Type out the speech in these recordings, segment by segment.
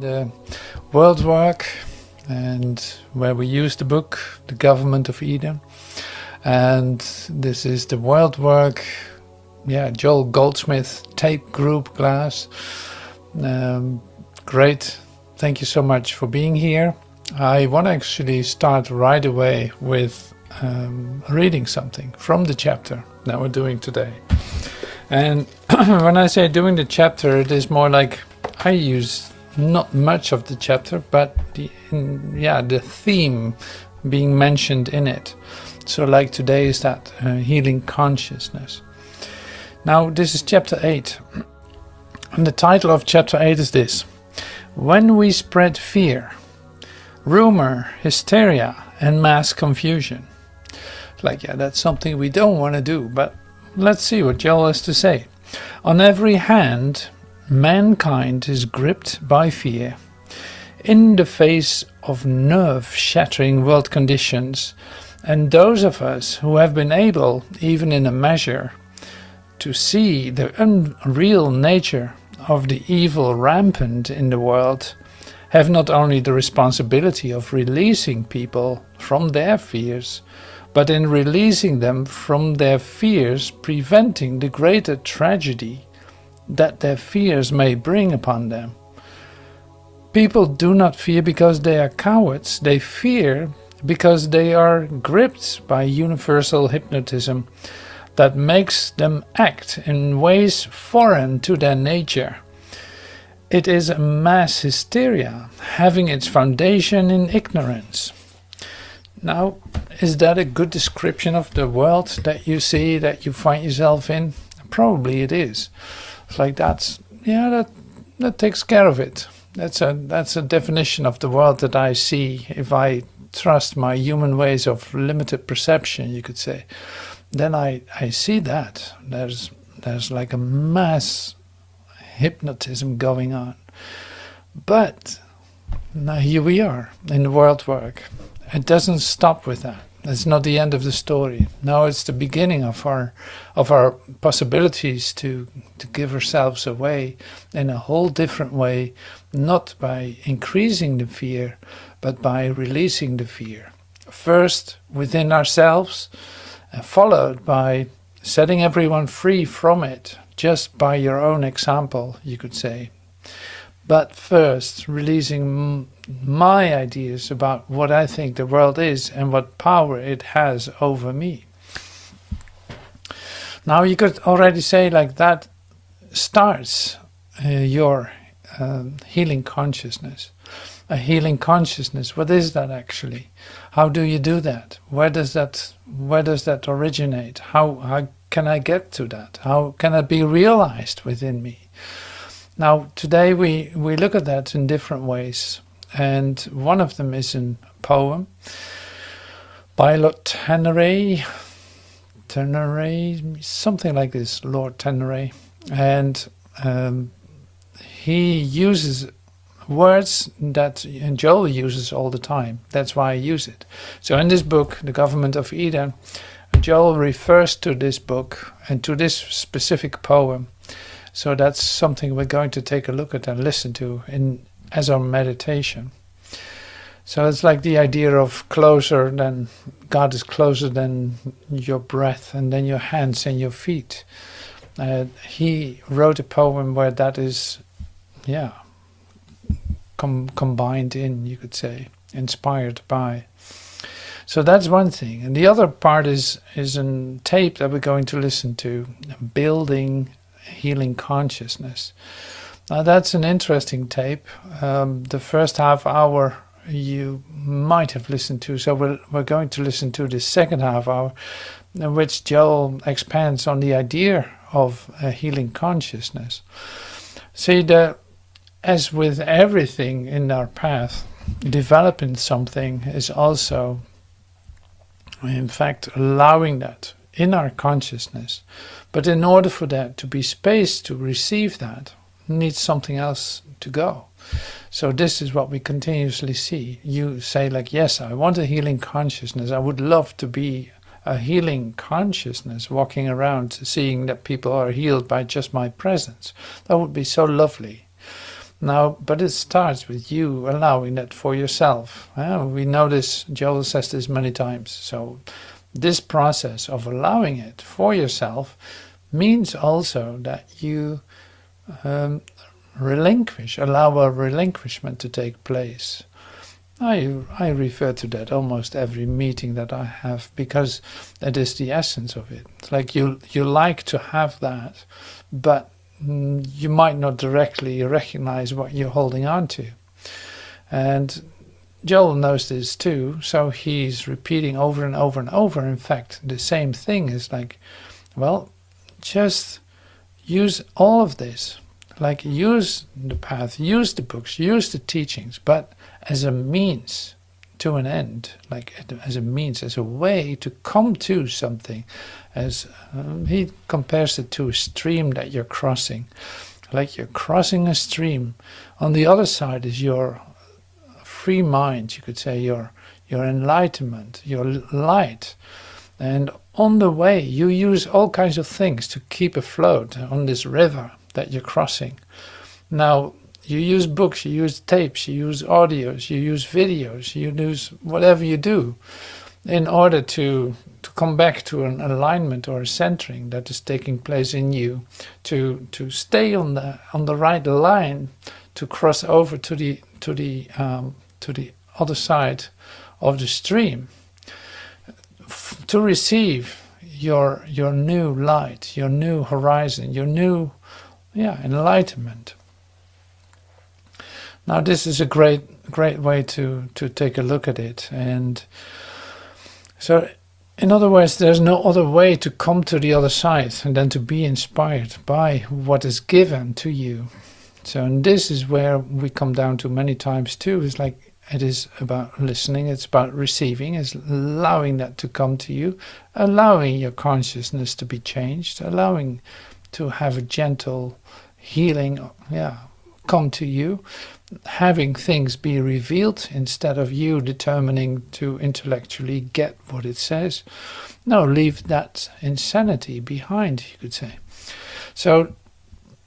the world work and where we use the book the government of eden. And this is the world work yeah joel goldsmith tape group glass. Um, great. Thank you so much for being here. I want to actually start right away with um, reading something from the chapter that we're doing today. And when i say doing the chapter it is more like i use not much of the chapter, but the yeah the theme being mentioned in it. So like today is that uh, healing consciousness. Now this is chapter eight, and the title of chapter eight is this: When we spread fear, rumor, hysteria, and mass confusion. Like yeah, that's something we don't want to do, but let's see what Joel has to say. On every hand, Mankind is gripped by fear. In the face of nerve shattering world conditions, and those of us who have been able, even in a measure, to see the unreal nature of the evil rampant in the world, have not only the responsibility of releasing people from their fears, but in releasing them from their fears, preventing the greater tragedy that their fears may bring upon them. People do not fear because they are cowards, they fear because they are gripped by universal hypnotism that makes them act in ways foreign to their nature. It is a mass hysteria having its foundation in ignorance. Now, is that a good description of the world that you see, that you find yourself in? Probably it is. It's like that's yeah that that takes care of it. That's a that's a definition of the world that I see. If I trust my human ways of limited perception, you could say, then I I see that there's there's like a mass hypnotism going on. But now here we are in the world work. It doesn't stop with that. It's not the end of the story. Now it's the beginning of our of our possibilities to to give ourselves away in a whole different way, not by increasing the fear, but by releasing the fear. First within ourselves, and followed by setting everyone free from it, just by your own example, you could say. But first, releasing my ideas about what I think the world is and what power it has over me. Now, you could already say, like, that starts uh, your um, healing consciousness. A healing consciousness. What is that actually? How do you do that? Where does that Where does that originate? How how can I get to that? How can it be realized within me? Now, today we we look at that in different ways and one of them is a poem by Lord Tenere, Tenere, something like this, Lord Tenere, and um, he uses words that Joel uses all the time. That's why I use it. So in this book, The Government of Eden, Joel refers to this book and to this specific poem. So that's something we're going to take a look at and listen to in as our meditation. So it's like the idea of closer than God is closer than your breath and then your hands and your feet. Uh, he wrote a poem where that is, yeah, com- combined in, you could say, inspired by. So that's one thing, and the other part is is a tape that we're going to listen to, building healing consciousness. Now that's an interesting tape. Um, the first half hour you might have listened to, so we're, we're going to listen to the second half hour, in which Joel expands on the idea of a healing consciousness. See, the, as with everything in our path, developing something is also, in fact, allowing that in our consciousness. But in order for that to be space to receive that, needs something else to go. So this is what we continuously see. You say like, yes, I want a healing consciousness. I would love to be a healing consciousness, walking around seeing that people are healed by just my presence. That would be so lovely. Now, but it starts with you allowing that for yourself. Uh, we know this, Joel says this many times. So, this process of allowing it for yourself means also that you um, relinquish, allow a relinquishment to take place. I, I refer to that almost every meeting that I have because that is the essence of it. It's like you, you like to have that, but mm, you might not directly recognize what you're holding on to. And Joel knows this too, so he's repeating over and over and over. In fact, the same thing is like, well, just use all of this. Like, use the path, use the books, use the teachings, but as a means to an end, like as a means, as a way to come to something. As um, he compares it to a stream that you're crossing, like you're crossing a stream. On the other side is your free mind, you could say, your your enlightenment, your light, and on the way you use all kinds of things to keep afloat on this river that you're crossing. Now, you use books, you use tapes, you use audios, you use videos, you use whatever you do in order to to come back to an alignment or a centering that is taking place in you to to stay on the on the right line to cross over to the to the um, to the other side of the stream to receive your your new light your new horizon your new yeah enlightenment. Now this is a great great way to to take a look at it. And so in other words there's no other way to come to the other side than to be inspired by what is given to you. So and this is where we come down to many times too. Is like it is about listening it's about receiving it's allowing that to come to you allowing your consciousness to be changed allowing to have a gentle healing yeah come to you having things be revealed instead of you determining to intellectually get what it says. No, leave that insanity behind, you could say. So,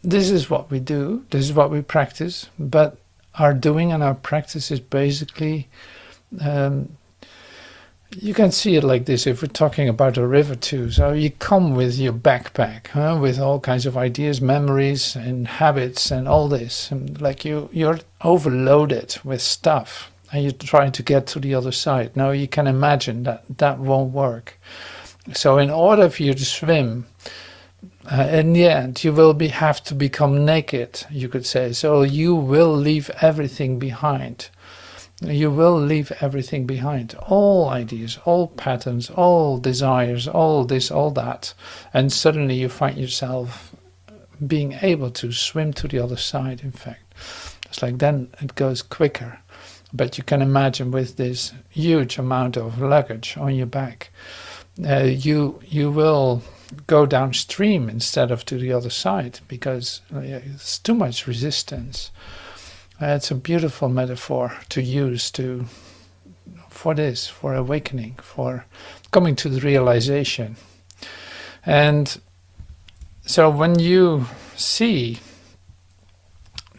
this is what we do, this is what we practice, but our doing and our practice is basically um, you can see it like this if we're talking about a river too. So you come with your backpack, huh, with all kinds of ideas, memories, and habits, and all this. And like you, you're overloaded with stuff, and you're trying to get to the other side. Now you can imagine that that won't work. So in order for you to swim, uh, in the end, you will be have to become naked. You could say so. You will leave everything behind you will leave everything behind all ideas all patterns all desires all this all that and suddenly you find yourself being able to swim to the other side in fact it's like then it goes quicker but you can imagine with this huge amount of luggage on your back uh, you you will go downstream instead of to the other side because uh, it's too much resistance uh, it's a beautiful metaphor to use to for this, for awakening, for coming to the realization. And so when you see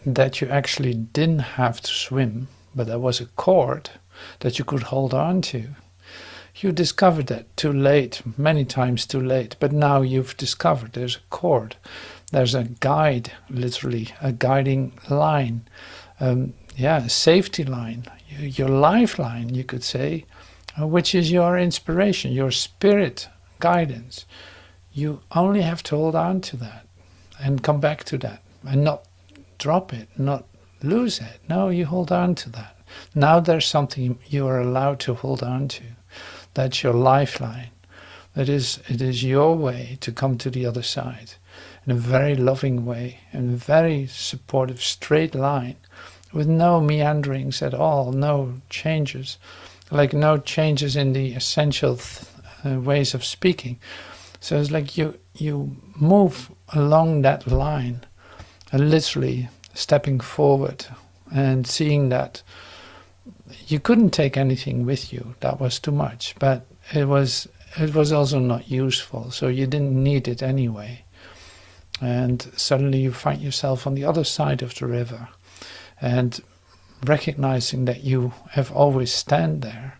that you actually didn't have to swim, but there was a cord that you could hold on to, you discovered that too late, many times too late, but now you've discovered there's a cord, there's a guide, literally, a guiding line um, yeah, safety line, your lifeline, you could say, uh, which is your inspiration, your spirit guidance. You only have to hold on to that and come back to that and not drop it, not lose it. No, you hold on to that. Now there's something you are allowed to hold on to. That's your lifeline. That is, it is your way to come to the other side in a very loving way, in a very supportive, straight line with no meanderings at all, no changes, like no changes in the essential th uh, ways of speaking. So it's like you you move along that line, uh, literally stepping forward and seeing that you couldn't take anything with you. That was too much, but it was it was also not useful, so you didn't need it anyway. And suddenly you find yourself on the other side of the river and recognizing that you have always stand there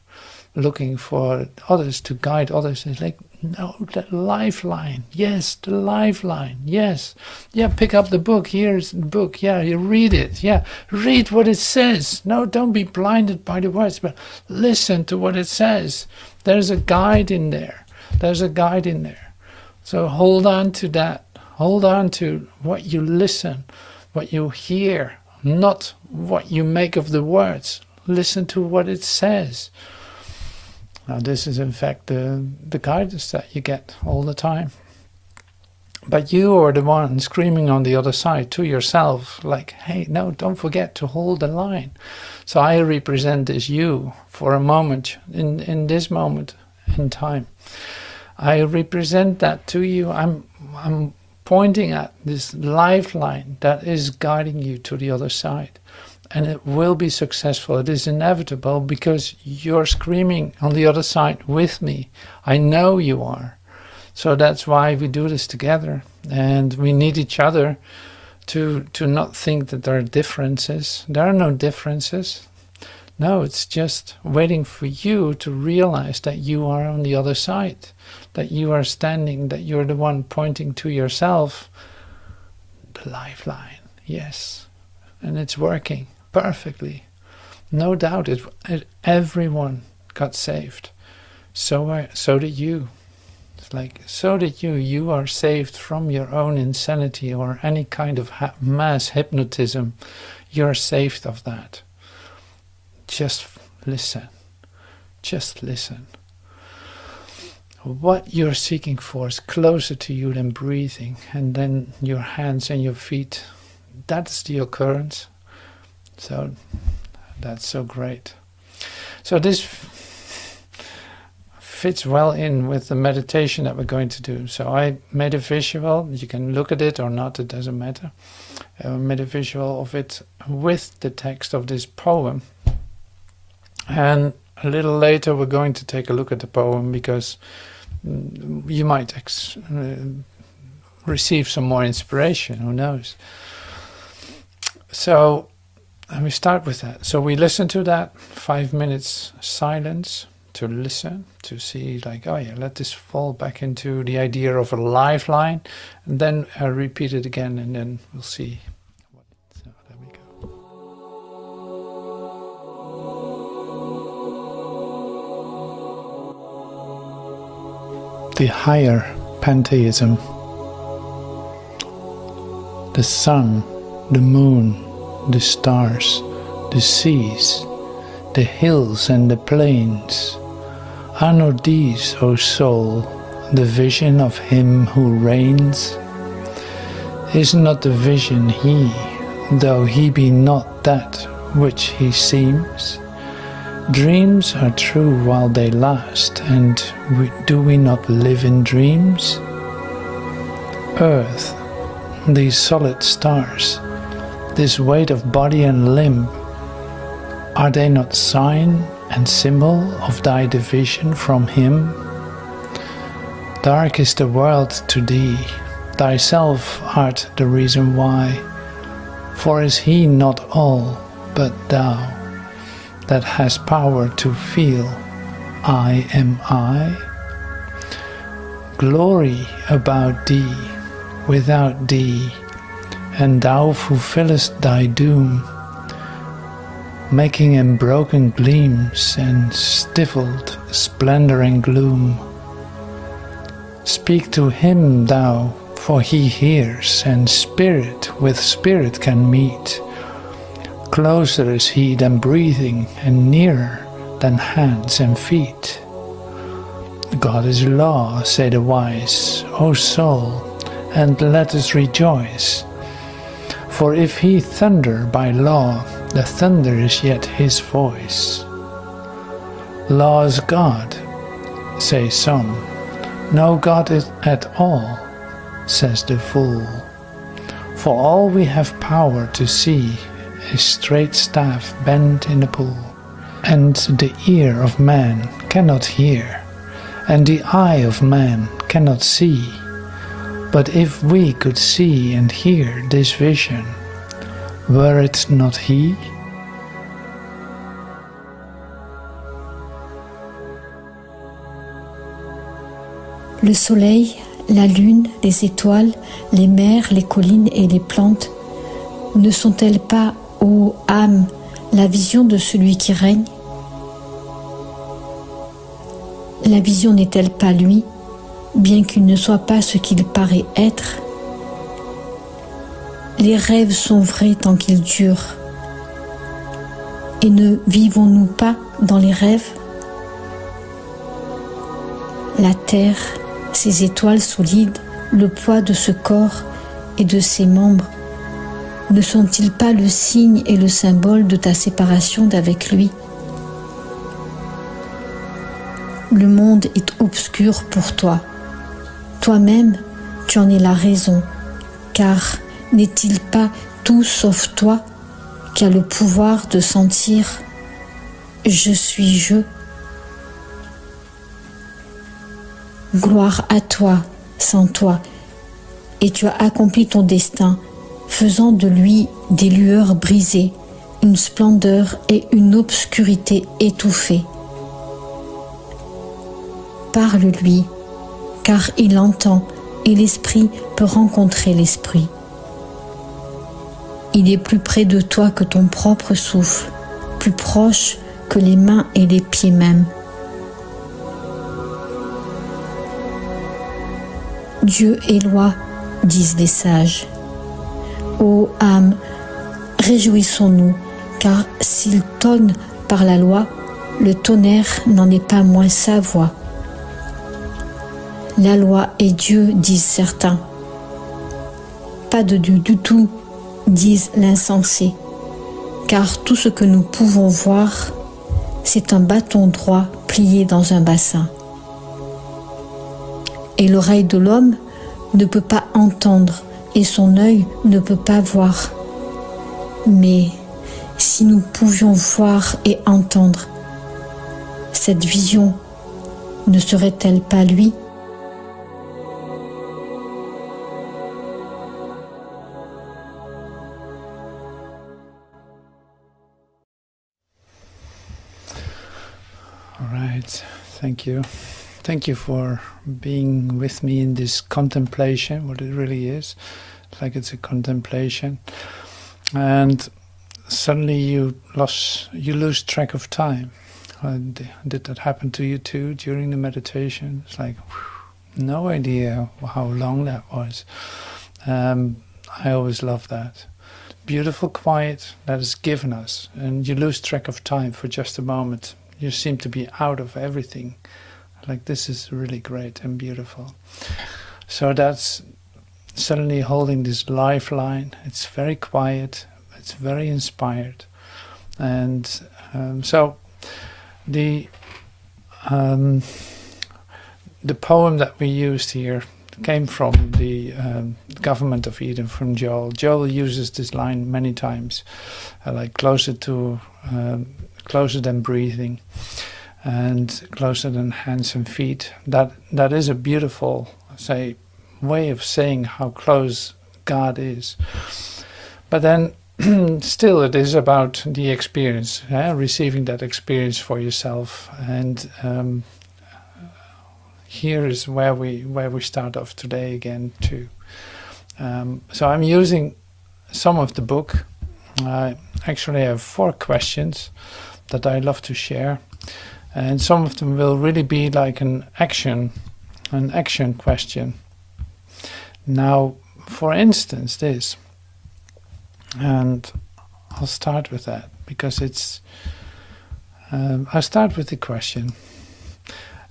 looking for others to guide others. It's like no the lifeline. Yes the lifeline. Yes. Yeah pick up the book. Here's the book. Yeah you read it. Yeah. Read what it says. No don't be blinded by the words but listen to what it says. There's a guide in there. There's a guide in there. So hold on to that. Hold on to what you listen what you hear not what you make of the words. Listen to what it says. Now, this is in fact the, the guidance that you get all the time. But you are the one screaming on the other side to yourself, like, hey, no, don't forget to hold the line. So I represent this you for a moment, in, in this moment in time. I represent that to you. I'm, I'm pointing at this lifeline that is guiding you to the other side. And it will be successful. It is inevitable because you're screaming on the other side with me. I know you are. So that's why we do this together. And we need each other to, to not think that there are differences. There are no differences. No, it's just waiting for you to realize that you are on the other side that you are standing, that you're the one pointing to yourself, the lifeline, yes. And it's working perfectly. No doubt it, it everyone got saved. So, uh, so did you. It's like, so did you. You are saved from your own insanity or any kind of mass hypnotism. You're saved of that. Just listen. Just listen what you're seeking for is closer to you than breathing, and then your hands and your feet. That's the occurrence. So that's so great. So this fits well in with the meditation that we're going to do. So I made a visual. You can look at it or not, it doesn't matter. I made a visual of it with the text of this poem. And a little later, we're going to take a look at the poem because you might ex- uh, receive some more inspiration. Who knows? So let me start with that. So we listen to that five minutes silence to listen to see like oh yeah let this fall back into the idea of a lifeline and then I repeat it again and then we'll see so there we go. the higher pantheism. The sun, the moon, the stars, the seas, the hills and the plains. Are not these, O soul, the vision of him who reigns? Is not the vision he, though he be not that which he seems? Dreams are true while they last, and we, do we not live in dreams? Earth, these solid stars, this weight of body and limb, are they not sign and symbol of thy division from him? Dark is the world to thee, thyself art the reason why, for is he not all, but thou? that has power to feel I am I? Glory about thee, without thee, and thou fulfillest thy doom, making unbroken gleams and stifled splendor and gloom. Speak to him, thou, for he hears, and spirit with spirit can meet Closer is he than breathing, and nearer than hands and feet. God is law, say the wise, O soul, and let us rejoice. For if he thunder by law, the thunder is yet his voice. Law is God, say some. No God at all, says the fool. For all we have power to see a straight staff bent in a pool. And the ear of man cannot hear, and the eye of man cannot see. But if we could see and hear this vision, were it not he? Le soleil, la lune, les étoiles, les mers, les collines et les plantes ne sont-elles pas, ô âme, la vision de celui qui règne? La vision n'est-elle pas lui, bien qu'il ne soit pas ce qu'il paraît être Les rêves sont vrais tant qu'ils durent. Et ne vivons-nous pas dans les rêves? La terre, ses étoiles solides, le poids de ce corps et de ses membres, ne sont-ils pas le signe et le symbole de ta séparation d'avec lui? Le monde est obscur pour toi. Toi-même, tu en es la raison, car n'est-il pas tout sauf toi qui a le pouvoir de sentir je suis je Gloire à toi, sans toi, et tu as accompli ton destin, faisant de lui des lueurs brisées, une splendeur et une obscurité étouffée. Parle-lui, car il entend et l'esprit peut rencontrer l'esprit. Il est plus près de toi que ton propre souffle, plus proche que les mains et les pieds même. Dieu est loi, disent les sages. Ô âme, réjouissons-nous, car s'il tonne par la loi, le tonnerre n'en est pas moins sa voix. La loi est Dieu, disent certains. Pas de Dieu du tout, disent l'insensé, car tout ce que nous pouvons voir, c'est un bâton droit plié dans un bassin et l'oreille de l'homme ne peut pas entendre et son œil ne peut pas voir. Mais si nous pouvions voir et entendre, cette vision ne serait-elle pas lui? Right, thank you. Thank you for being with me in this contemplation, what it really is. Like it's a contemplation. And suddenly you lost, you lose track of time. Uh, did that happen to you too during the meditation? It's like, whew, no idea how long that was. Um, I always love that. Beautiful quiet that is given us, and you lose track of time for just a moment. You seem to be out of everything like this is really great and beautiful. So that's suddenly holding this lifeline. It's very quiet. It's very inspired, and um, so the um, the poem that we used here came from the um, government of Eden from Joel. Joel uses this line many times, uh, like closer to um, closer than breathing and closer than hands and feet. That that is a beautiful, say, way of saying how close God is. But then, still, it is about the experience, eh? receiving that experience for yourself. And um, here is where we where we start off today again too. Um, so I'm using some of the book. I actually have four questions that I love to share. And some of them will really be like an action an action question. Now for instance this. And I'll start with that because it's um, I'll start with the question.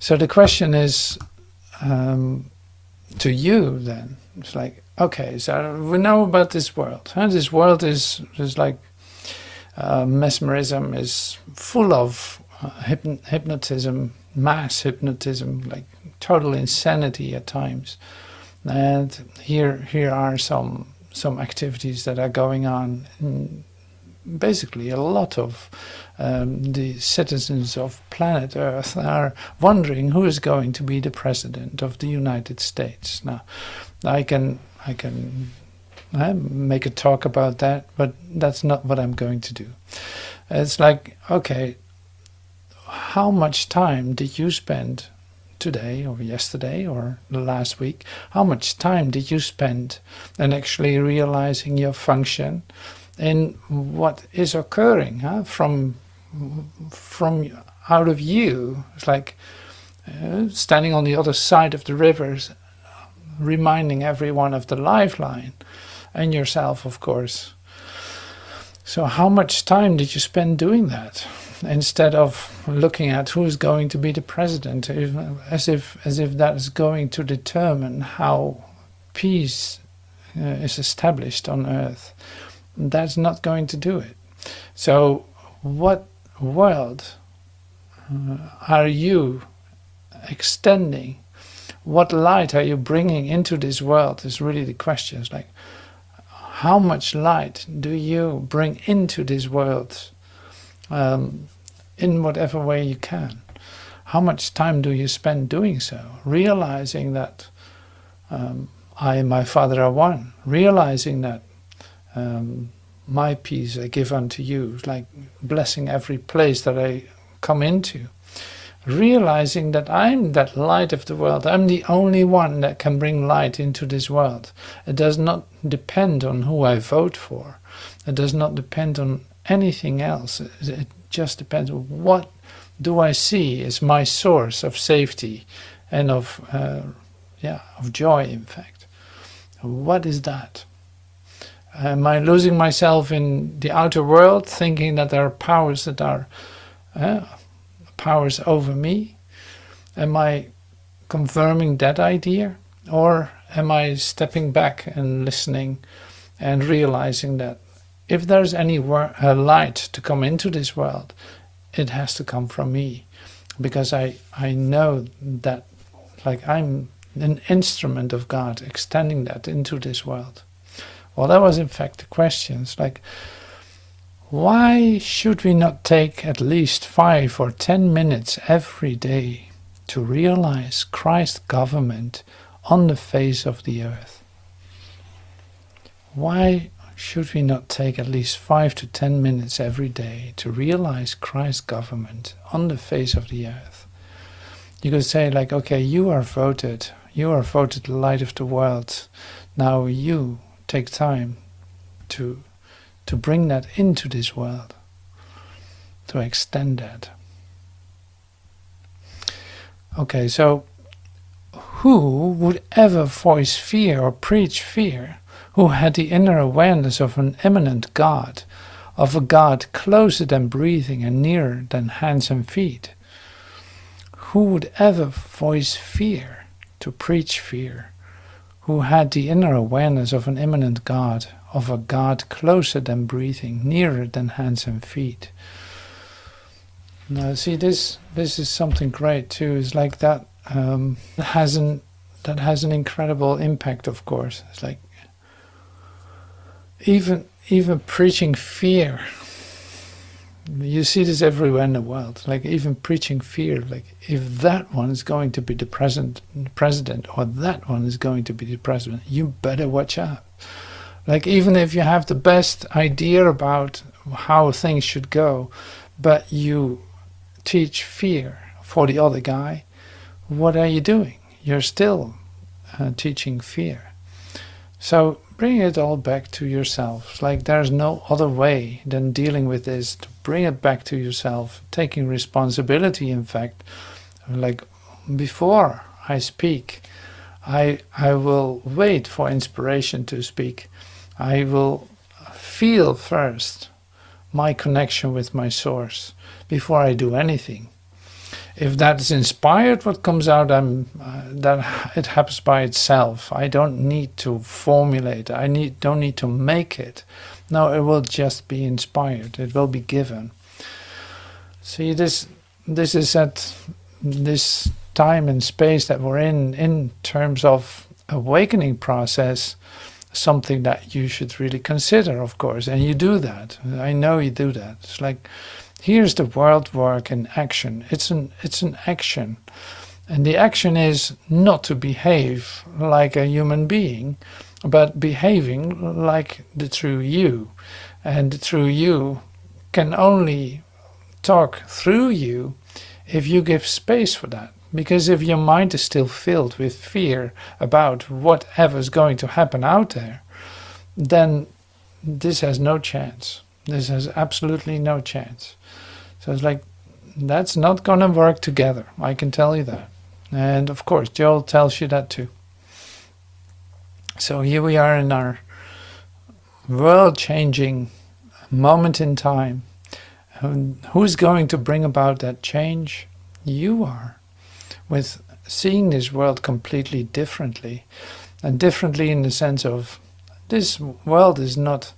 So the question is um, to you then. It's like okay so we know about this world huh? this world is is like uh, mesmerism is full of hypnotism, mass hypnotism, like total insanity at times. And here, here are some some activities that are going on. In basically, a lot of um, the citizens of planet Earth are wondering who is going to be the president of the United States. Now, I can I can uh, make a talk about that, but that's not what I'm going to do. It's like, okay, how much time did you spend today or yesterday or last week? How much time did you spend in actually realizing your function in what is occurring huh? from from out of you? It's like uh, standing on the other side of the rivers, reminding everyone of the lifeline and yourself, of course. So, how much time did you spend doing that instead of looking at who's going to be the president, as if as if that is going to determine how peace uh, is established on earth? That's not going to do it. So, what world uh, are you extending? What light are you bringing into this world? Is really the question. It's like how much light do you bring into this world um, in whatever way you can? How much time do you spend doing so? Realizing that um, I and my Father are one, realizing that um, my peace I give unto you, like blessing every place that I come into realizing that I'm that light of the world. I'm the only one that can bring light into this world. It does not depend on who I vote for. It does not depend on anything else. It just depends on what do I see as my source of safety and of uh, yeah of joy. In fact, what is that? Am I losing myself in the outer world, thinking that there are powers that are uh, powers over me? Am I confirming that idea? Or am I stepping back and listening and realizing that if there's any uh, light to come into this world, it has to come from me because I, I know that like I'm an instrument of God extending that into this world. Well, that was in fact the questions like why should we not take at least five or ten minutes every day to realize Christ's government on the face of the earth? Why should we not take at least five to ten minutes every day to realize Christ's government on the face of the earth? You could say, like, okay, you are voted, you are voted the light of the world. Now you take time to to bring that into this world, to extend that. Okay, so who would ever voice fear or preach fear who had the inner awareness of an immanent God, of a God closer than breathing and nearer than hands and feet? Who would ever voice fear to preach fear who had the inner awareness of an immanent God, of a God closer than breathing, nearer than hands and feet. Now, see, this this is something great too. It's like that um, has an that has an incredible impact. Of course, it's like even even preaching fear. You see this everywhere in the world. Like even preaching fear. Like if that one is going to be the president, president, or that one is going to be the president, you better watch out like even if you have the best idea about how things should go, but you teach fear for the other guy, what are you doing? You're still uh, teaching fear. So bring it all back to yourself. Like there's no other way than dealing with this to bring it back to yourself, taking responsibility. In fact, like before I speak, I I will wait for inspiration to speak I will feel first my connection with my source before I do anything. If that is inspired, what comes out, I'm, uh, that it happens by itself. I don't need to formulate. I need don't need to make it. No, it will just be inspired. It will be given. See, this this is at this time and space that we're in in terms of awakening process something that you should really consider, of course. And you do that. I know you do that. It's like here's the world work in action. It's an it's an action. And the action is not to behave like a human being but behaving like the true you. And the true you can only talk through you if you give space for that. Because if your mind is still filled with fear about whatever's going to happen out there, then this has no chance. This has absolutely no chance. So it's like, that's not going to work together. I can tell you that. And of course, Joel tells you that too. So here we are in our world changing moment in time. Who's going to bring about that change? You are. With seeing this world completely differently. And differently in the sense of this world is not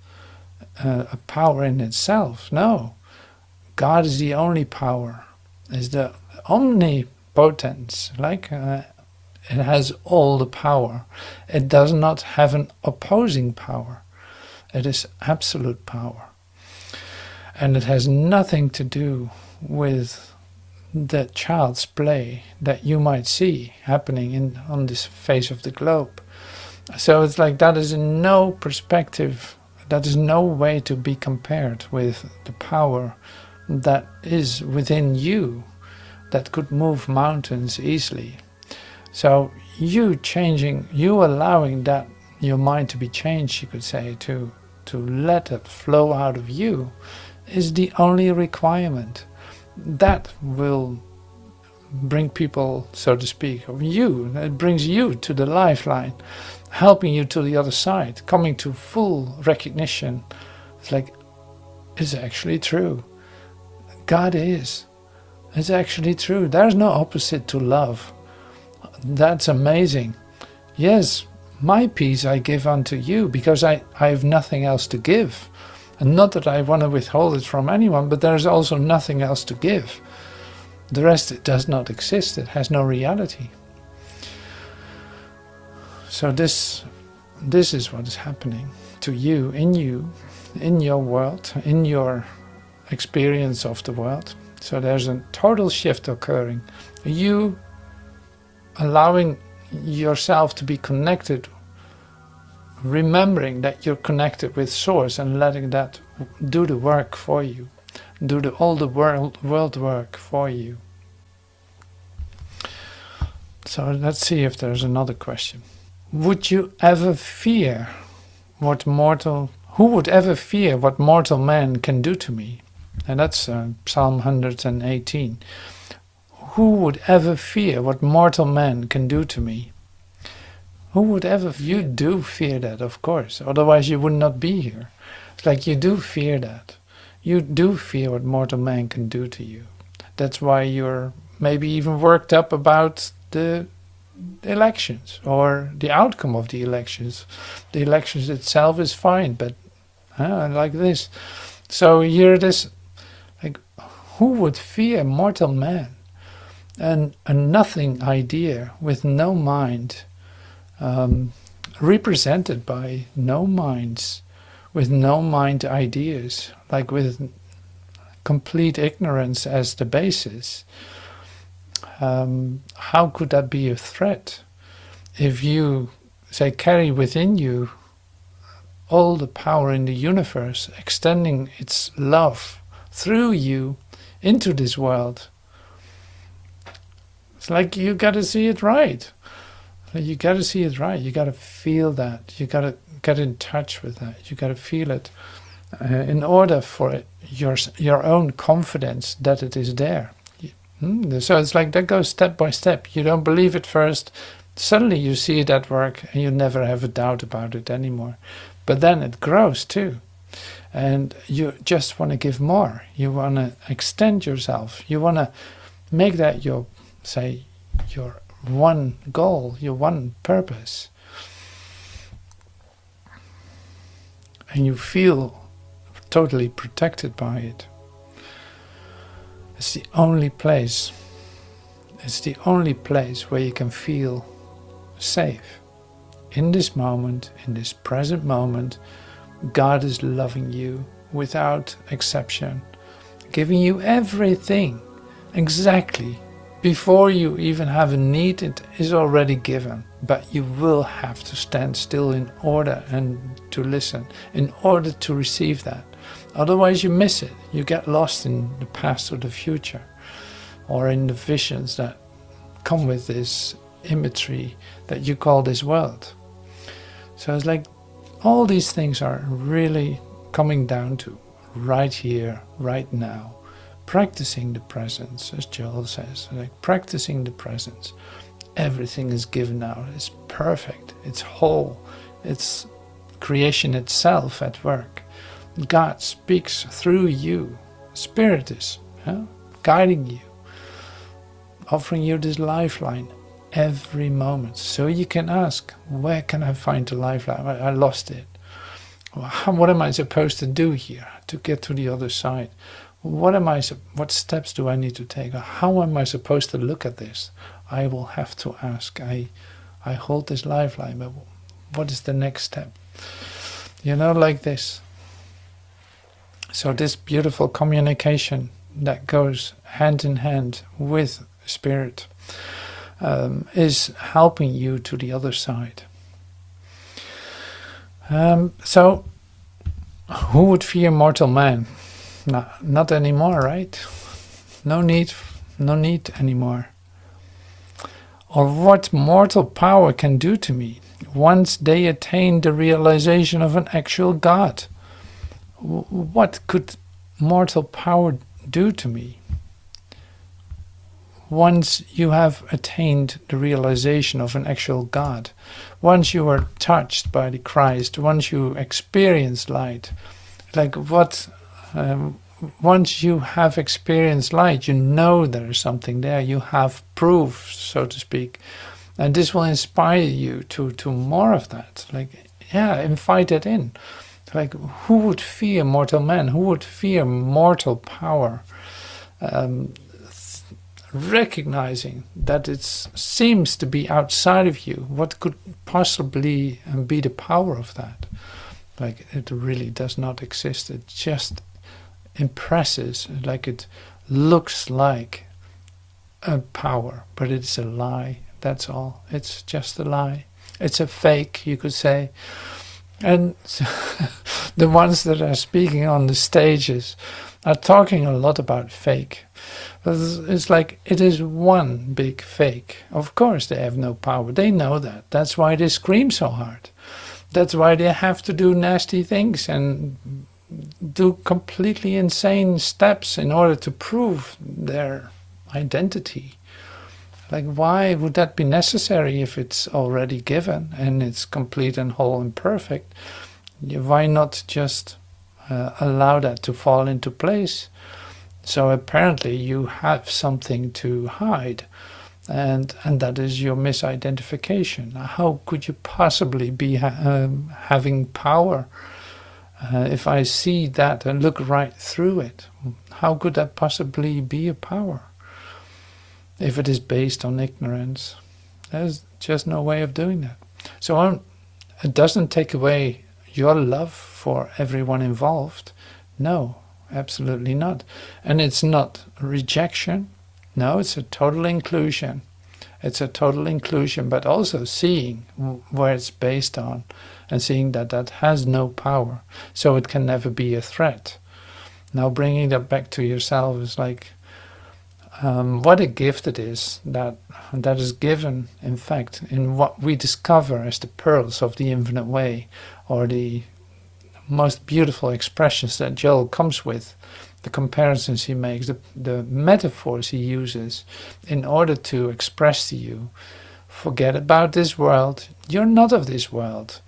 uh, a power in itself. No. God is the only power, is the omnipotence, like uh, it has all the power. It does not have an opposing power. It is absolute power. And it has nothing to do with the child's play that you might see happening in on this face of the globe. So it's like that is in no perspective, that is no way to be compared with the power that is within you that could move mountains easily. So you changing, you allowing that your mind to be changed, you could say, to to let it flow out of you, is the only requirement. That will bring people, so to speak, of you. It brings you to the lifeline, helping you to the other side, coming to full recognition. It's like, it's actually true. God is. It's actually true. There's no opposite to love. That's amazing. Yes, my peace I give unto you because I, I have nothing else to give. And not that I want to withhold it from anyone, but there's also nothing else to give. The rest it does not exist, it has no reality. So this this is what is happening to you, in you, in your world, in your experience of the world. So there's a total shift occurring. You allowing yourself to be connected, remembering that you're connected with Source and letting that do the work for you, do the, all the world, world work for you. So let's see if there's another question. Would you ever fear what mortal, who would ever fear what mortal man can do to me? And that's uh, Psalm 118. Who would ever fear what mortal man can do to me? Who would ever? You do fear that, of course. Otherwise, you would not be here. It's like you do fear that. You do fear what mortal man can do to you. That's why you're maybe even worked up about the elections or the outcome of the elections. The elections itself is fine, but uh, like this. So here it is. Like, who would fear mortal man? and a nothing idea with no mind, um, represented by no minds, with no mind ideas, like with complete ignorance as the basis, um, how could that be a threat? If you, say, carry within you all the power in the universe, extending its love through you into this world, it's like you got to see it right. You got to see it right. You got to feel that. You got to get in touch with that. You got to feel it uh, in order for it, your your own confidence that it is there. Hmm? So it's like that goes step by step. You don't believe it first. Suddenly you see it at work and you never have a doubt about it anymore. But then it grows too. And you just want to give more. You want to extend yourself. You want to make that your say your one goal, your one purpose. And you feel totally protected by it. It's the only place, it's the only place where you can feel safe. In this moment, in this present moment, God is loving you without exception, giving you everything exactly before you even have a need, it is already given but you will have to stand still in order and to listen, in order to receive that. Otherwise, you miss it. You get lost in the past or the future, or in the visions that come with this imagery that you call this world. So it's like all these things are really coming down to right here, right now, practicing the presence, as Joel says, like practicing the presence. Everything is given out. It's perfect. It's whole. It's creation itself at work. God speaks through you. Spirit is guiding you, offering you this lifeline every moment. So you can ask, where can I find the lifeline? I lost it. what am I supposed to do here to get to the other side? What am I? What steps do I need to take? How am I supposed to look at this? I will have to ask. I, I hold this lifeline, but what is the next step? You know, like this. So this beautiful communication that goes hand in hand with spirit um, is helping you to the other side. Um, so, who would fear mortal man? Not, not anymore, right? No need, no need anymore. Or what mortal power can do to me once they attain the realization of an actual God? What could mortal power do to me? once you have attained the realization of an actual God, once you are touched by the Christ, once you experience light, like what, um, once you have experienced light, you know there is something there, you have proof, so to speak, and this will inspire you to, to more of that. Like, yeah, invite it in. Like, who would fear mortal man? Who would fear mortal power? Um, recognizing that it seems to be outside of you, what could possibly be the power of that? Like it really does not exist. It just impresses, like it looks like a power, but it's a lie. That's all. It's just a lie. It's a fake, you could say. And the ones that are speaking on the stages are talking a lot about fake. It's like it is one big fake. Of course, they have no power. They know that. That's why they scream so hard. That's why they have to do nasty things and do completely insane steps in order to prove their identity. Like, why would that be necessary if it's already given and it's complete and whole and perfect? Why not just uh, allow that to fall into place? So apparently you have something to hide, and and that is your misidentification. How could you possibly be ha um, having power uh, if I see that and look right through it? How could that possibly be a power if it is based on ignorance? There's just no way of doing that. So um, it doesn't take away your love for everyone involved. No, Absolutely not. And it's not rejection. No, it's a total inclusion. It's a total inclusion, but also seeing where it's based on and seeing that that has no power. So it can never be a threat. Now, bringing that back to yourself is like um, what a gift it is that that is given, in fact, in what we discover as the pearls of the infinite way or the most beautiful expressions that Joel comes with, the comparisons he makes, the, the metaphors he uses in order to express to you forget about this world, you're not of this world.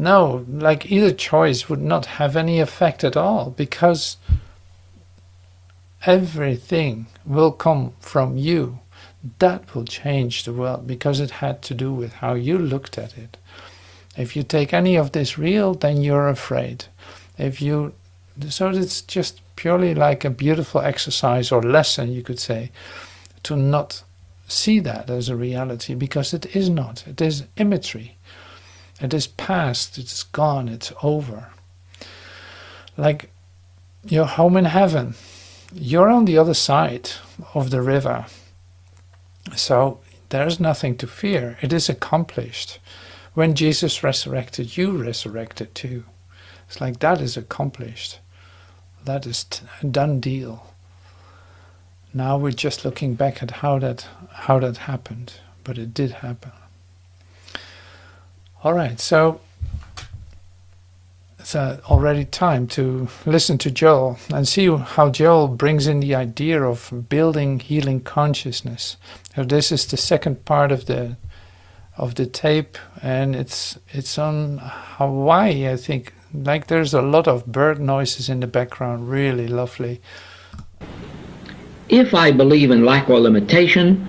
No, like either choice would not have any effect at all because everything will come from you. That will change the world because it had to do with how you looked at it. If you take any of this real, then you're afraid. If you, so it's just purely like a beautiful exercise or lesson, you could say, to not see that as a reality because it is not. It is imagery. It is past. It's gone. It's over. Like you're home in heaven. You're on the other side of the river. So there's nothing to fear. It is accomplished. When Jesus resurrected, you resurrected too. It's like that is accomplished. That is a done deal. Now we're just looking back at how that how that happened, but it did happen. All right, so it's uh, already time to listen to Joel and see how Joel brings in the idea of building healing consciousness. So this is the second part of the of the tape, and it's it's on Hawaii, I think. Like there's a lot of bird noises in the background, really lovely. If I believe in lack or limitation,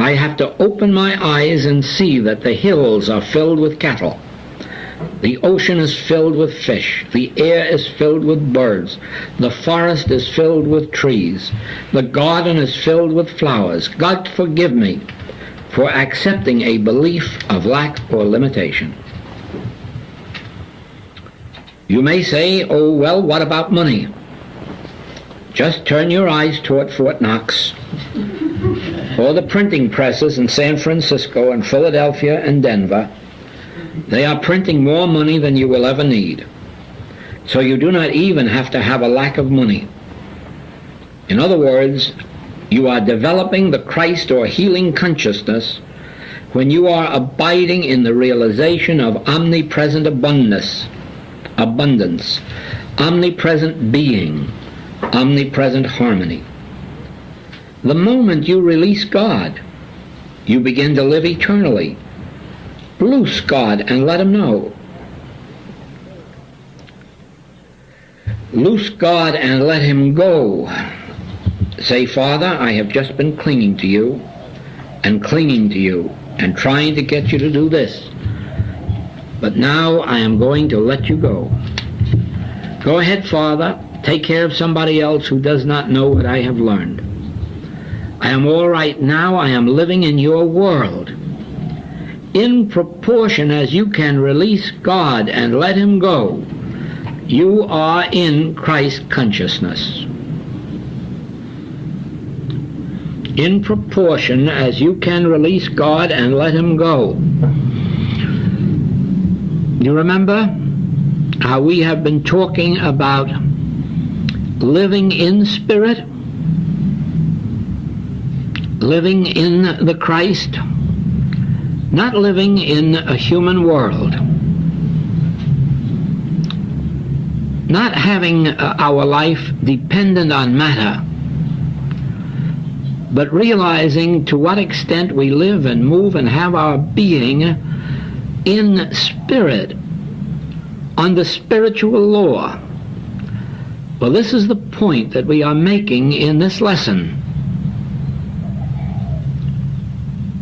I have to open my eyes and see that the hills are filled with cattle the ocean is filled with fish. The air is filled with birds. The forest is filled with trees. The garden is filled with flowers. God forgive me for accepting a belief of lack or limitation. You may say, oh, well, what about money? Just turn your eyes toward Fort Knox or the printing presses in San Francisco and Philadelphia and Denver they are printing more money than you will ever need. So you do not even have to have a lack of money. In other words, you are developing the Christ or healing consciousness when you are abiding in the realization of omnipresent abundance, abundance, omnipresent being, omnipresent harmony. The moment you release God, you begin to live eternally Loose God and let him know. Loose God and let him go. Say, Father, I have just been clinging to you and clinging to you and trying to get you to do this. But now I am going to let you go. Go ahead, Father. Take care of somebody else who does not know what I have learned. I am all right now. I am living in your world in proportion as you can release God and let Him go, you are in Christ consciousness. In proportion as you can release God and let Him go. You remember how we have been talking about living in spirit, living in the Christ? not living in a human world, not having uh, our life dependent on matter, but realizing to what extent we live and move and have our being in spirit, on the spiritual law. Well, this is the point that we are making in this lesson.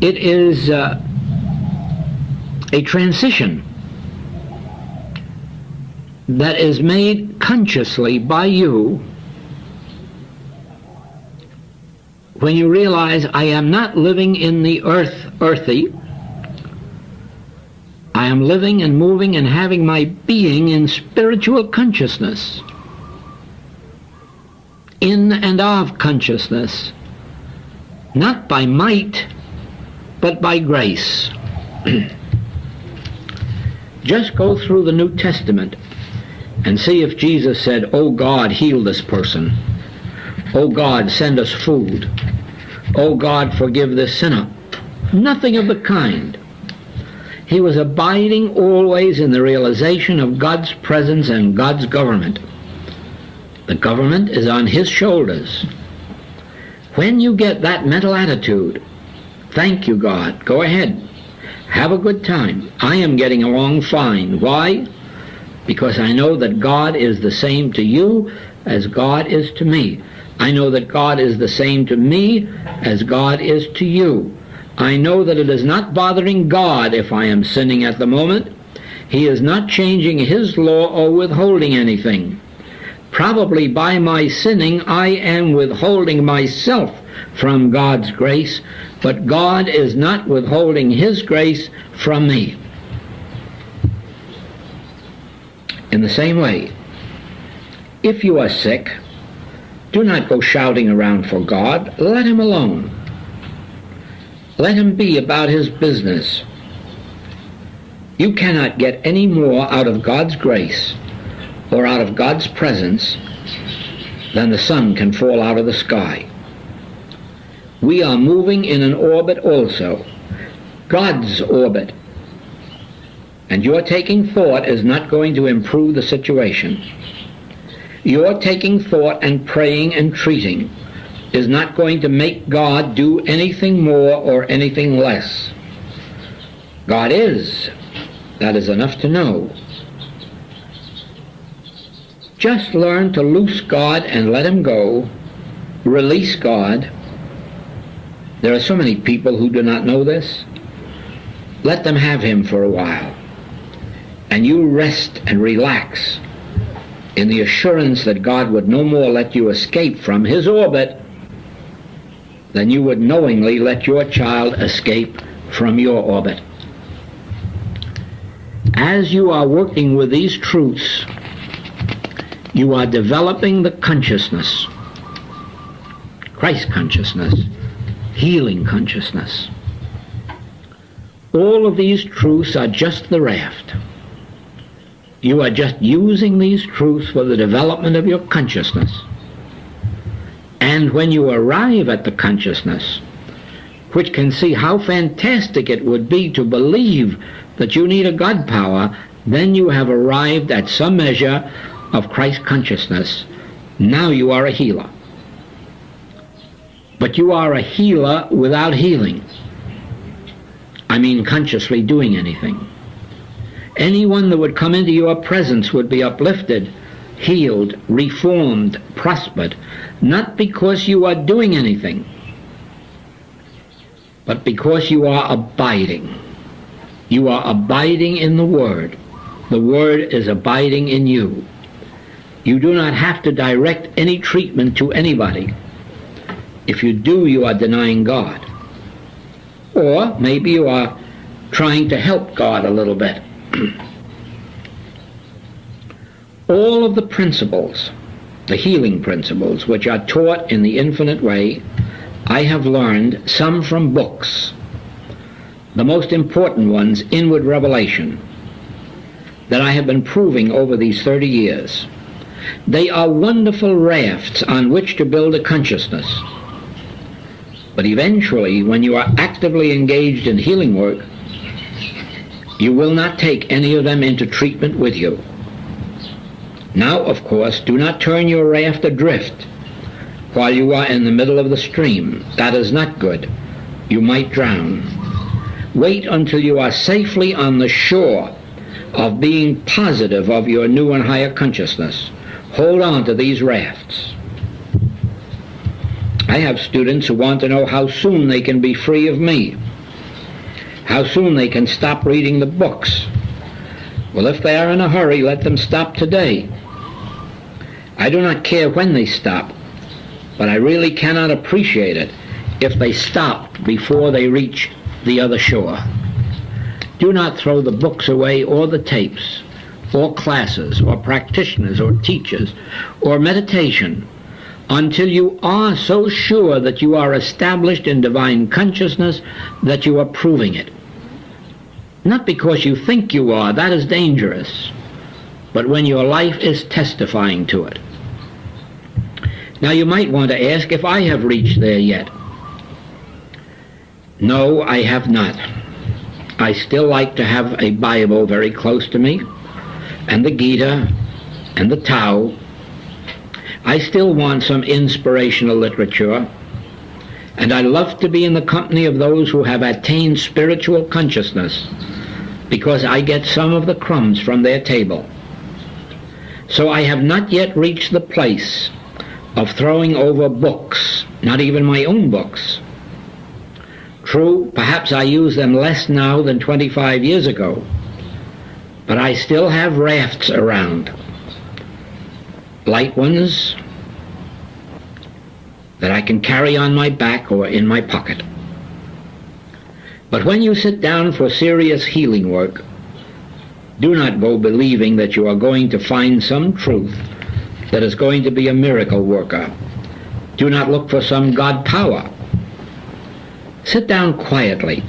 It is uh, a transition that is made consciously by you when you realize I am not living in the earth earthy. I am living and moving and having my being in spiritual consciousness, in and of consciousness, not by might, but by grace. Just go through the New Testament and see if Jesus said, Oh God, heal this person. Oh God, send us food. Oh God, forgive this sinner. Nothing of the kind. He was abiding always in the realization of God's presence and God's government. The government is on his shoulders. When you get that mental attitude, thank you, God, go ahead, have a good time. I am getting along fine. Why? Because I know that God is the same to you as God is to me. I know that God is the same to me as God is to you. I know that it is not bothering God if I am sinning at the moment. He is not changing His law or withholding anything. Probably by my sinning, I am withholding myself from God's grace, but God is not withholding His grace from me. In the same way, if you are sick, do not go shouting around for God. Let Him alone. Let him be about his business. You cannot get any more out of God's grace or out of God's presence than the sun can fall out of the sky. We are moving in an orbit also, God's orbit. And your taking thought is not going to improve the situation. Your taking thought and praying and treating is not going to make God do anything more or anything less. God is. That is enough to know. Just learn to loose God and let Him go. Release God. There are so many people who do not know this. Let them have Him for a while. And you rest and relax in the assurance that God would no more let you escape from His orbit than you would knowingly let your child escape from your orbit. As you are working with these truths, you are developing the consciousness, Christ consciousness, healing consciousness. All of these truths are just the raft. You are just using these truths for the development of your consciousness. And when you arrive at the consciousness, which can see how fantastic it would be to believe that you need a God power, then you have arrived at some measure of Christ consciousness. Now you are a healer. But you are a healer without healing. I mean consciously doing anything. Anyone that would come into your presence would be uplifted, healed, reformed, prospered, not because you are doing anything, but because you are abiding. You are abiding in the Word. The Word is abiding in you. You do not have to direct any treatment to anybody. If you do, you are denying God. Or maybe you are trying to help God a little bit. All of the principles, the healing principles, which are taught in the infinite way, I have learned some from books. The most important ones, Inward Revelation, that I have been proving over these 30 years. They are wonderful rafts on which to build a consciousness. But eventually, when you are actively engaged in healing work, you will not take any of them into treatment with you. Now, of course, do not turn your raft adrift while you are in the middle of the stream. That is not good. You might drown. Wait until you are safely on the shore of being positive of your new and higher consciousness. Hold on to these rafts. I have students who want to know how soon they can be free of me, how soon they can stop reading the books. Well, if they are in a hurry, let them stop today. I do not care when they stop, but I really cannot appreciate it if they stop before they reach the other shore. Do not throw the books away or the tapes or classes or practitioners or teachers or meditation until you are so sure that you are established in divine consciousness that you are proving it. Not because you think you are, that is dangerous, but when your life is testifying to it. Now you might want to ask if I have reached there yet. No, I have not. I still like to have a Bible very close to me and the Gita and the Tao. I still want some inspirational literature, and I love to be in the company of those who have attained spiritual consciousness because I get some of the crumbs from their table. So I have not yet reached the place of throwing over books, not even my own books. True, perhaps I use them less now than 25 years ago but I still have rafts around. Light ones that I can carry on my back or in my pocket. But when you sit down for serious healing work, do not go believing that you are going to find some truth that is going to be a miracle worker. Do not look for some God power. Sit down quietly,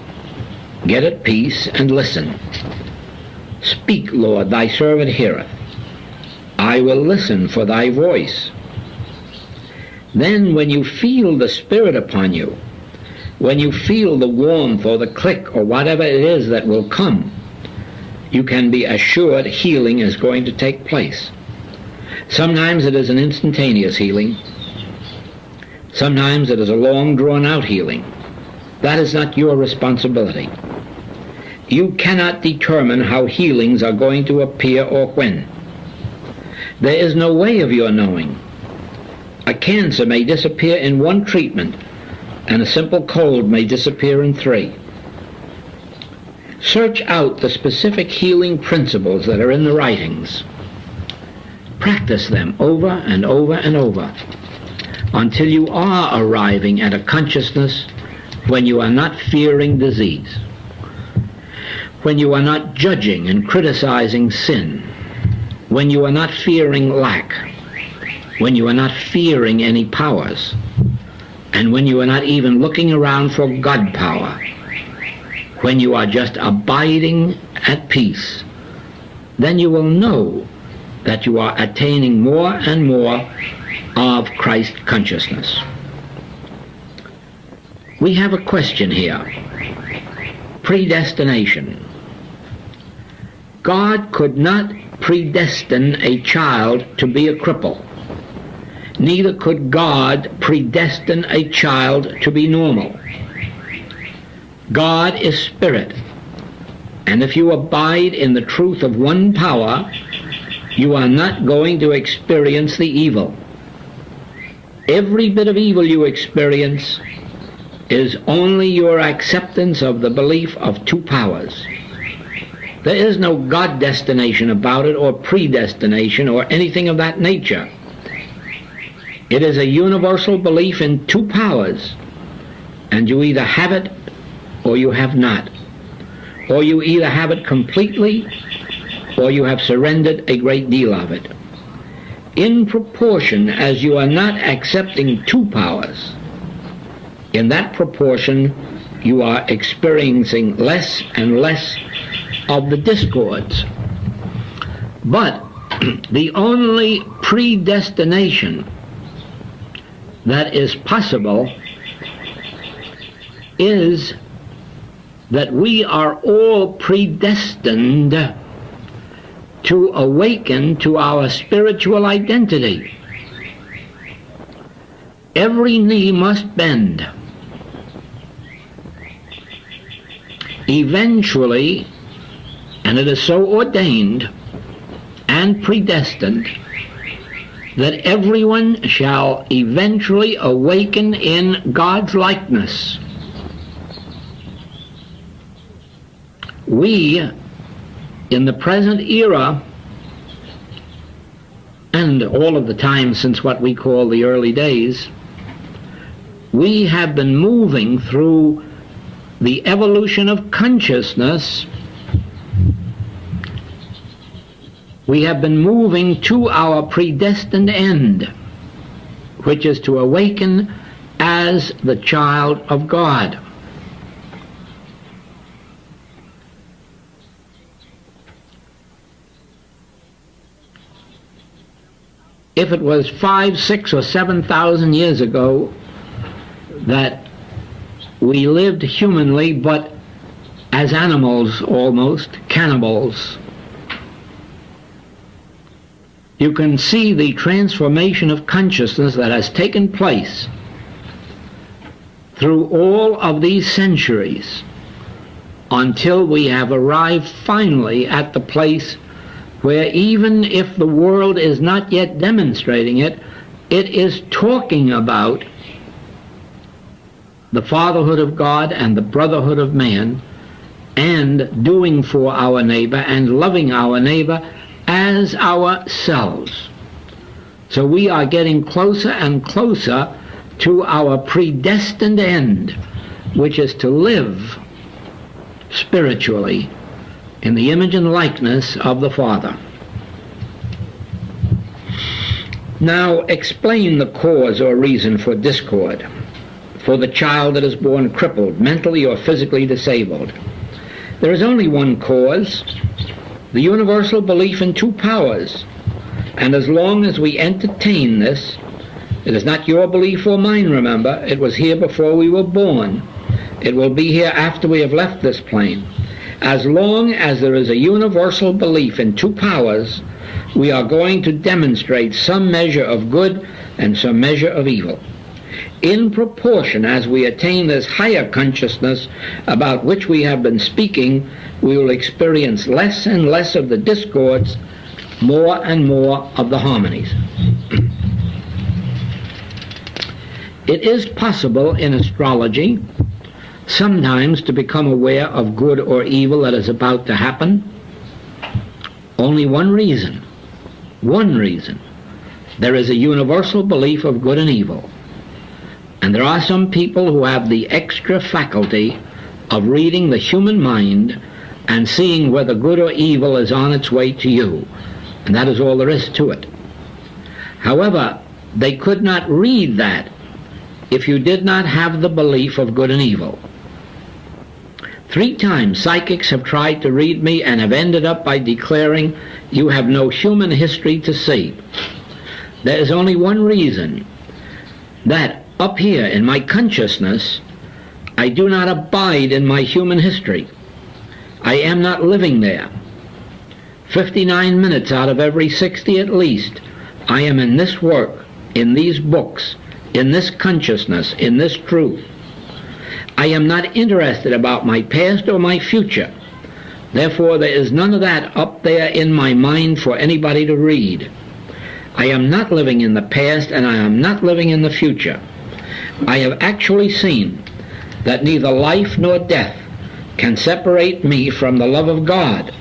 get at peace, and listen. Speak, Lord, thy servant heareth. I will listen for thy voice. Then, when you feel the Spirit upon you, when you feel the warmth or the click or whatever it is that will come, you can be assured healing is going to take place. Sometimes it is an instantaneous healing. Sometimes it is a long drawn out healing. That is not your responsibility. You cannot determine how healings are going to appear or when. There is no way of your knowing. A cancer may disappear in one treatment, and a simple cold may disappear in three. Search out the specific healing principles that are in the writings. Practice them over and over and over until you are arriving at a consciousness when you are not fearing disease, when you are not judging and criticizing sin, when you are not fearing lack, when you are not fearing any powers, and when you are not even looking around for God power, when you are just abiding at peace, then you will know that you are attaining more and more of Christ consciousness. We have a question here. Predestination. God could not predestine a child to be a cripple. Neither could God predestine a child to be normal. God is spirit. And if you abide in the truth of one power, you are not going to experience the evil. Every bit of evil you experience is only your acceptance of the belief of two powers. There is no God destination about it or predestination or anything of that nature. It is a universal belief in two powers, and you either have it or you have not. Or you either have it completely or you have surrendered a great deal of it. In proportion as you are not accepting two powers, in that proportion you are experiencing less and less of the discords. But the only predestination that is possible is that we are all predestined to awaken to our spiritual identity. Every knee must bend. Eventually, and it is so ordained and predestined, that everyone shall eventually awaken in God's likeness. We in the present era, and all of the time since what we call the early days, we have been moving through the evolution of consciousness. We have been moving to our predestined end, which is to awaken as the child of God. if it was five, six, or seven thousand years ago that we lived humanly but as animals almost, cannibals, you can see the transformation of consciousness that has taken place through all of these centuries until we have arrived finally at the place where even if the world is not yet demonstrating it, it is talking about the fatherhood of God and the brotherhood of man and doing for our neighbor and loving our neighbor as ourselves. So we are getting closer and closer to our predestined end, which is to live spiritually in the image and likeness of the Father. Now explain the cause or reason for discord. for the child that is born crippled, mentally or physically disabled. There is only one cause, the universal belief in two powers. And as long as we entertain this, it is not your belief or mine, remember, it was here before we were born. It will be here after we have left this plane. As long as there is a universal belief in two powers, we are going to demonstrate some measure of good and some measure of evil. In proportion as we attain this higher consciousness about which we have been speaking, we will experience less and less of the discords, more and more of the harmonies. it is possible in astrology sometimes to become aware of good or evil that is about to happen. Only one reason one reason. There is a universal belief of good and evil. And there are some people who have the extra faculty of reading the human mind and seeing whether good or evil is on its way to you. And that is all there is to it. However, they could not read that if you did not have the belief of good and evil. Three times psychics have tried to read me and have ended up by declaring you have no human history to see. There is only one reason that up here in my consciousness I do not abide in my human history. I am not living there. 59 minutes out of every 60 at least I am in this work, in these books, in this consciousness, in this truth. I am not interested about my past or my future. Therefore, there is none of that up there in my mind for anybody to read. I am not living in the past and I am not living in the future. I have actually seen that neither life nor death can separate me from the love of God.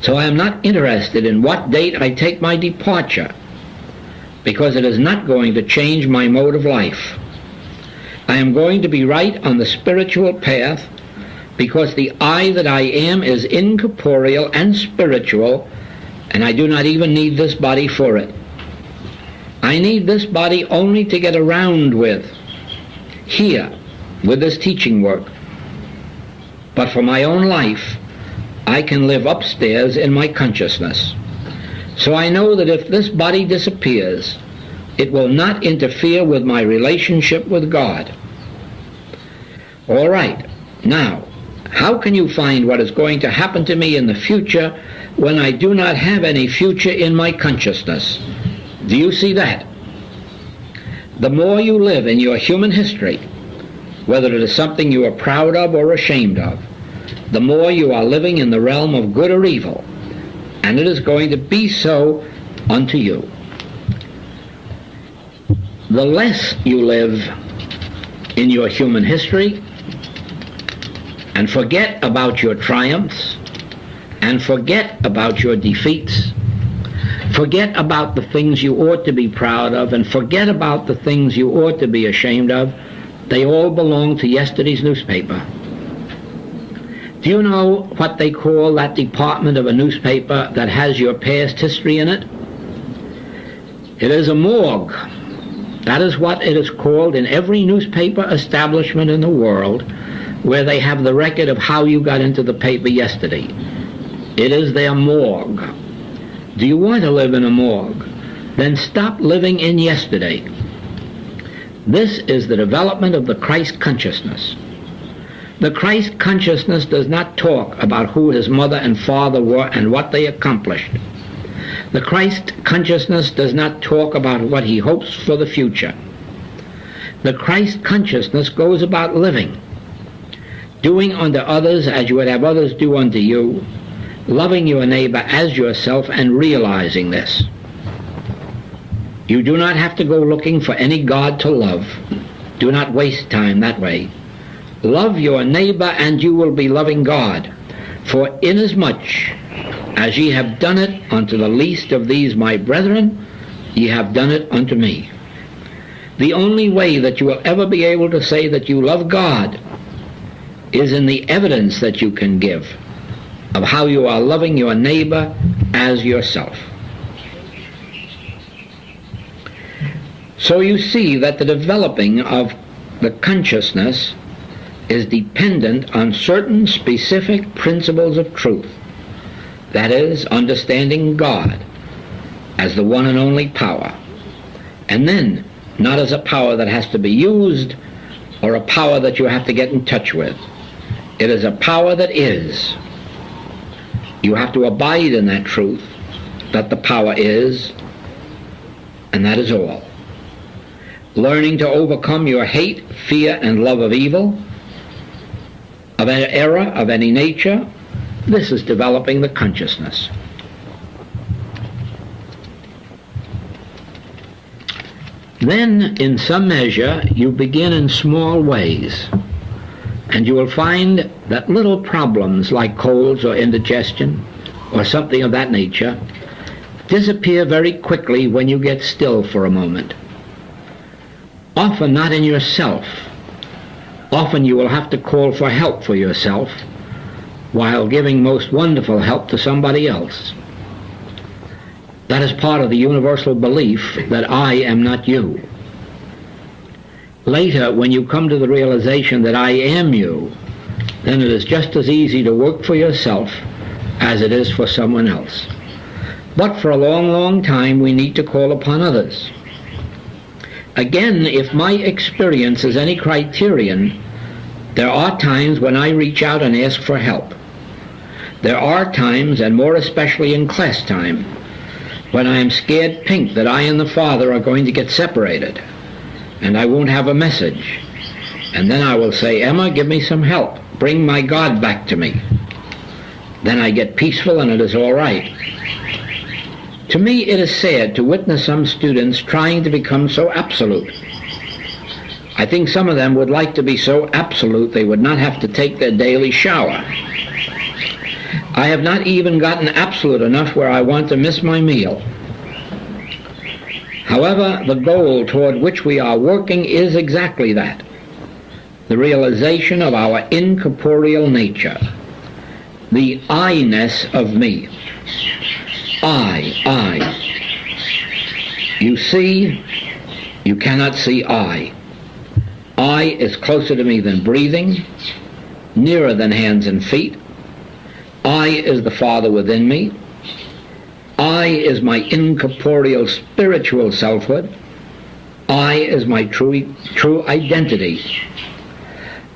So I am not interested in what date I take my departure because it is not going to change my mode of life. I am going to be right on the spiritual path because the I that I am is incorporeal and spiritual, and I do not even need this body for it. I need this body only to get around with, here, with this teaching work. But for my own life, I can live upstairs in my consciousness. So I know that if this body disappears, it will not interfere with my relationship with God. All right, now, how can you find what is going to happen to me in the future when I do not have any future in my consciousness? Do you see that? The more you live in your human history, whether it is something you are proud of or ashamed of, the more you are living in the realm of good or evil, and it is going to be so unto you the less you live in your human history and forget about your triumphs and forget about your defeats, forget about the things you ought to be proud of and forget about the things you ought to be ashamed of, they all belong to yesterday's newspaper. Do you know what they call that department of a newspaper that has your past history in it? It is a morgue. That is what it is called in every newspaper establishment in the world where they have the record of how you got into the paper yesterday. It is their morgue. Do you want to live in a morgue? Then stop living in yesterday. This is the development of the Christ consciousness. The Christ consciousness does not talk about who his mother and father were and what they accomplished. The Christ consciousness does not talk about what he hopes for the future. The Christ consciousness goes about living, doing unto others as you would have others do unto you, loving your neighbor as yourself and realizing this. You do not have to go looking for any God to love. Do not waste time that way. Love your neighbor and you will be loving God. For inasmuch as ye have done it unto the least of these my brethren, ye have done it unto me. The only way that you will ever be able to say that you love God is in the evidence that you can give of how you are loving your neighbor as yourself. So you see that the developing of the consciousness is dependent on certain specific principles of truth. That is, understanding God as the one and only power. And then, not as a power that has to be used or a power that you have to get in touch with. It is a power that is. You have to abide in that truth that the power is, and that is all. Learning to overcome your hate, fear, and love of evil, of any error, of any nature, this is developing the consciousness. Then, in some measure, you begin in small ways. And you will find that little problems like colds or indigestion or something of that nature disappear very quickly when you get still for a moment. Often not in yourself. Often you will have to call for help for yourself while giving most wonderful help to somebody else. That is part of the universal belief that I am not you. Later, when you come to the realization that I am you, then it is just as easy to work for yourself as it is for someone else. But for a long, long time, we need to call upon others. Again, if my experience is any criterion, there are times when I reach out and ask for help. There are times, and more especially in class time, when I am scared pink that I and the Father are going to get separated and I won't have a message. And then I will say, Emma, give me some help. Bring my God back to me. Then I get peaceful and it is all right. To me, it is sad to witness some students trying to become so absolute. I think some of them would like to be so absolute they would not have to take their daily shower. I have not even gotten absolute enough where I want to miss my meal. However, the goal toward which we are working is exactly that the realization of our incorporeal nature, the I-ness of me. I, I. You see, you cannot see I. I is closer to me than breathing, nearer than hands and feet, I is the Father within me. I is my incorporeal spiritual selfhood. I is my true, true identity.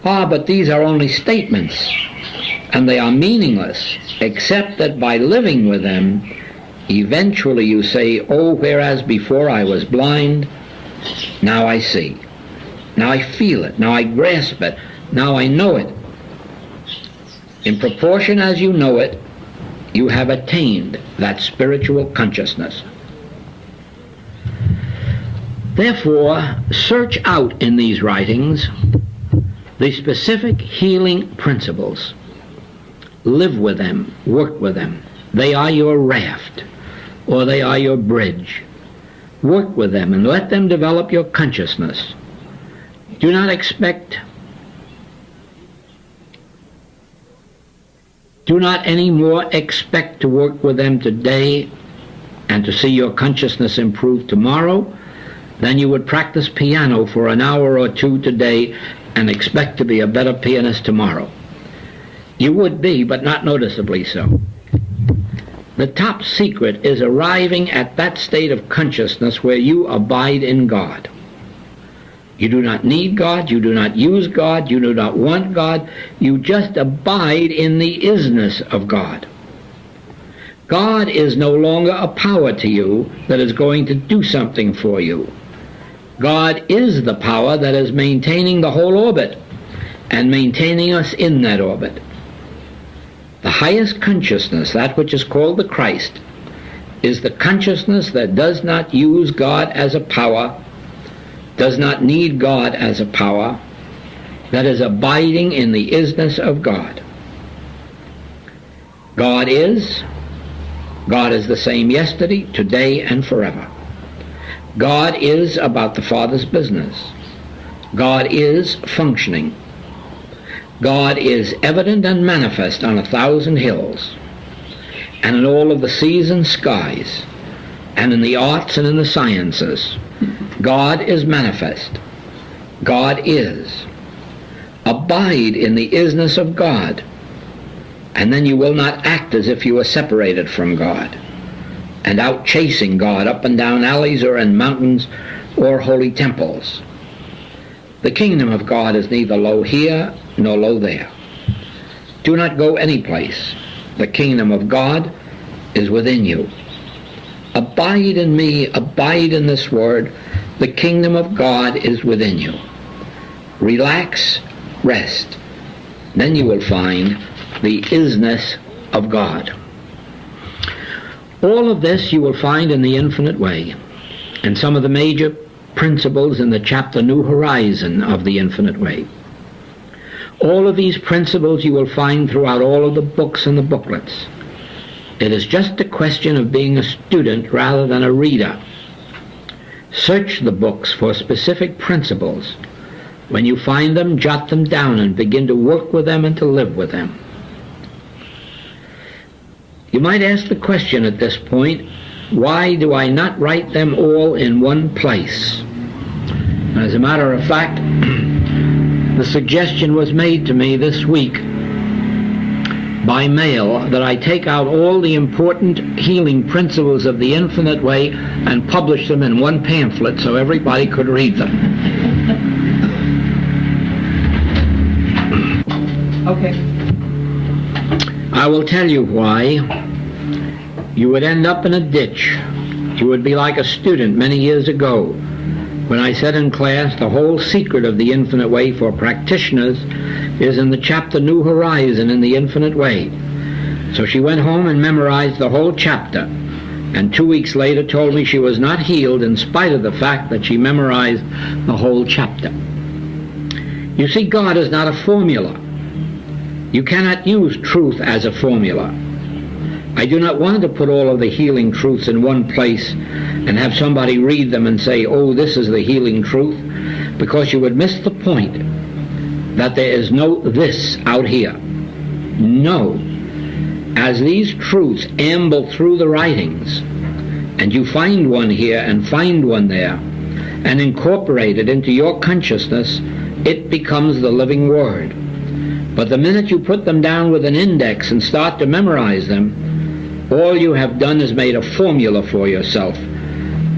Ah, but these are only statements, and they are meaningless, except that by living with them, eventually you say, Oh, whereas before I was blind, now I see. Now I feel it. Now I grasp it. Now I know it. In proportion as you know it, you have attained that spiritual consciousness. Therefore, search out in these writings the specific healing principles. Live with them, work with them. They are your raft, or they are your bridge. Work with them and let them develop your consciousness. Do not expect Do not any more expect to work with them today and to see your consciousness improve tomorrow than you would practice piano for an hour or two today and expect to be a better pianist tomorrow. You would be, but not noticeably so. The top secret is arriving at that state of consciousness where you abide in God. You do not need God, you do not use God, you do not want God, you just abide in the isness of God. God is no longer a power to you that is going to do something for you. God is the power that is maintaining the whole orbit and maintaining us in that orbit. The highest consciousness, that which is called the Christ, is the consciousness that does not use God as a power does not need God as a power, that is abiding in the isness of God. God is, God is the same yesterday, today, and forever. God is about the Father's business. God is functioning. God is evident and manifest on a thousand hills, and in all of the seas and skies, and in the arts and in the sciences. God is manifest. God is. Abide in the isness of God, and then you will not act as if you were separated from God and out chasing God up and down alleys or in mountains or holy temples. The kingdom of God is neither lo here nor lo there. Do not go any place. The kingdom of God is within you. Abide in me, abide in this word. The kingdom of God is within you. Relax, rest. Then you will find the isness of God. All of this you will find in the infinite way, and some of the major principles in the chapter New Horizon of the infinite way. All of these principles you will find throughout all of the books and the booklets. It is just a question of being a student rather than a reader. Search the books for specific principles. When you find them, jot them down and begin to work with them and to live with them. You might ask the question at this point, why do I not write them all in one place? As a matter of fact, the suggestion was made to me this week by mail that I take out all the important healing principles of the infinite way and publish them in one pamphlet so everybody could read them. Okay. I will tell you why. You would end up in a ditch. You would be like a student many years ago when I said in class the whole secret of the infinite way for practitioners is in the chapter New Horizon in the infinite way. So she went home and memorized the whole chapter and two weeks later told me she was not healed in spite of the fact that she memorized the whole chapter. You see, God is not a formula. You cannot use truth as a formula. I do not want to put all of the healing truths in one place and have somebody read them and say, oh, this is the healing truth, because you would miss the point that there is no this out here. No. As these truths amble through the writings, and you find one here and find one there, and incorporate it into your consciousness, it becomes the living word. But the minute you put them down with an index and start to memorize them, all you have done is made a formula for yourself.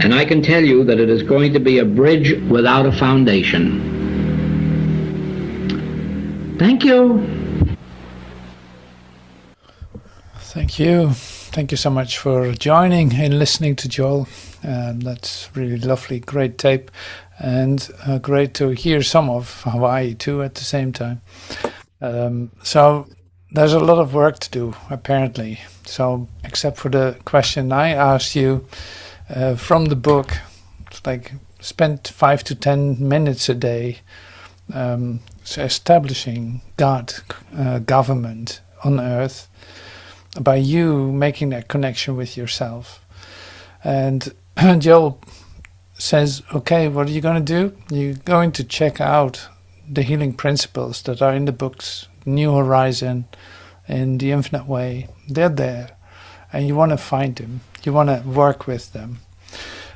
And I can tell you that it is going to be a bridge without a foundation. Thank you. Thank you. Thank you so much for joining and listening to Joel. Um, that's really lovely, great tape, and uh, great to hear some of Hawaii too at the same time. Um, so there's a lot of work to do, apparently. So, except for the question I asked you uh, from the book, it's like spend five to ten minutes a day um, establishing God, uh, government on earth by you making that connection with yourself. And Joel says, okay, what are you going to do? You're going to check out the healing principles that are in the books, New Horizon, in the Infinite Way. They're there, and you want to find them. You want to work with them.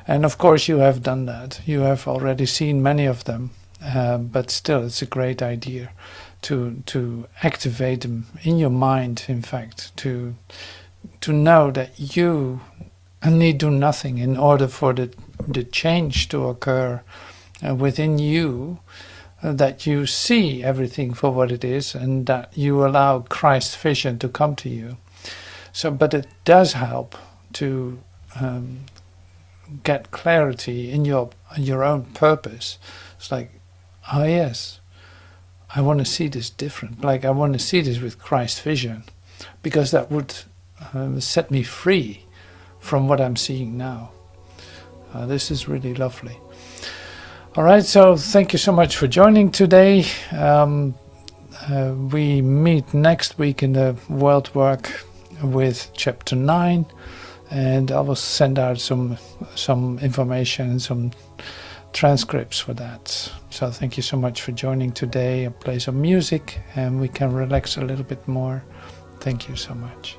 And of course, you have done that. You have already seen many of them, um, but still, it's a great idea to to activate them in your mind. In fact, to to know that you need do nothing in order for the the change to occur uh, within you uh, that you see everything for what it is and that you allow Christ's vision to come to you. So, but it does help to um, get clarity in your in your own purpose. It's like, oh yes, I want to see this different. Like I want to see this with Christ's vision, because that would um, set me free from what I'm seeing now. Uh, this is really lovely. All right, so thank you so much for joining today. Um, uh, we meet next week in the World Work with chapter 9 and I will send out some some information and some transcripts for that. So thank you so much for joining today. I'll play some music and we can relax a little bit more. Thank you so much.